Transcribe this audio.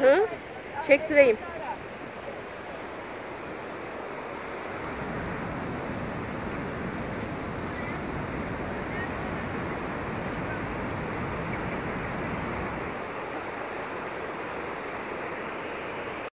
Hı? Çektireyim.